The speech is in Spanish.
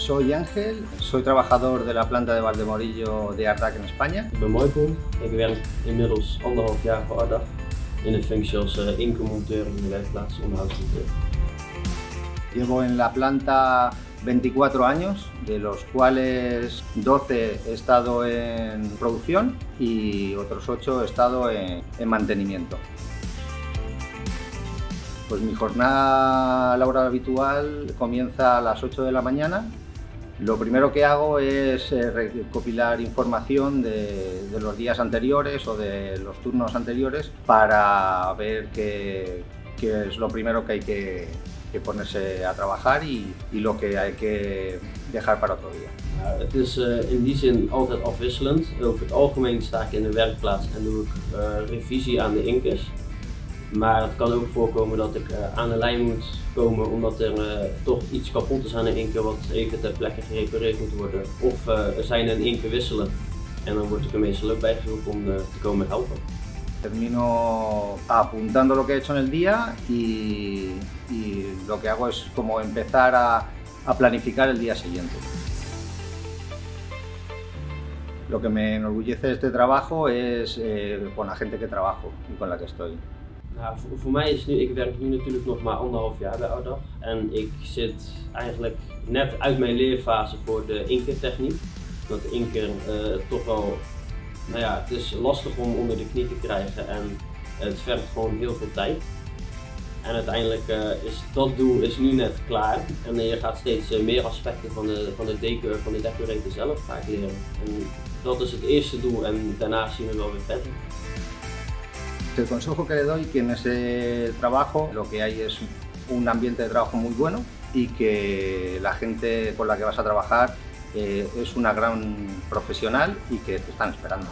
Soy Ángel, soy trabajador de la planta de Valdemorillo de Ardac en España. Ik ben Michael. Ik werk inmiddels anderhalf jaar voor Ardac in de functie als uh, inkomonteur in de werkplaats onderhoudsmonteur. Llevo en la planta 24 años, de los cuales 12 he estado en producción y otros 8 he estado en, en mantenimiento. Pues mi jornada laboral habitual comienza a las 8 de la mañana. Lo primero que hago es eh, recopilar información de, de, los días anteriores o de los turnos anteriores para ver qué, qué es lo primero que hay que, que ponerse a trabajar y, y, lo que hay que dejar para otro día. Het is uh, in die zin altijd afwisselend. Over het algemeen sta ik in de werkplaats en doe ik uh, revisie aan de inkers. Maar het kan ook voorkomen dat ik uh, aan de lijn moet komen omdat er uh, toch iets kapot is aan een inker wat even ter plekke gerepareerd moet worden. Of uh, er zijn een inker wisselen en dan word ik er meestal ook bij om te komen helpen. Termino apuntando lo que he hecho en el día y, y lo que hago es como empezar a, a planificar el día siguiente. Lo que me enorgullece de este trabajo es eh, con la gente que trabajo y con la que estoy. Nou, voor, mij is nu, ik werk nu natuurlijk nog maar anderhalf jaar bij Oudag en ik zit eigenlijk net uit mijn leerfase voor de inkertechniek. De inker uh, toch wel, nou ja, het is lastig om onder de knie te krijgen en het vergt gewoon heel veel tijd. En uiteindelijk uh, is dat doel is nu net klaar en je gaat steeds meer aspecten van de, van de decor, van de decorator zelf vaak leren. En dat is het eerste doel en daarna zien we wel weer verder. El consejo que le doy que en ese trabajo lo que hay es un ambiente de trabajo muy bueno y que la gente con la que vas a trabajar eh, es una gran profesional y que te están esperando.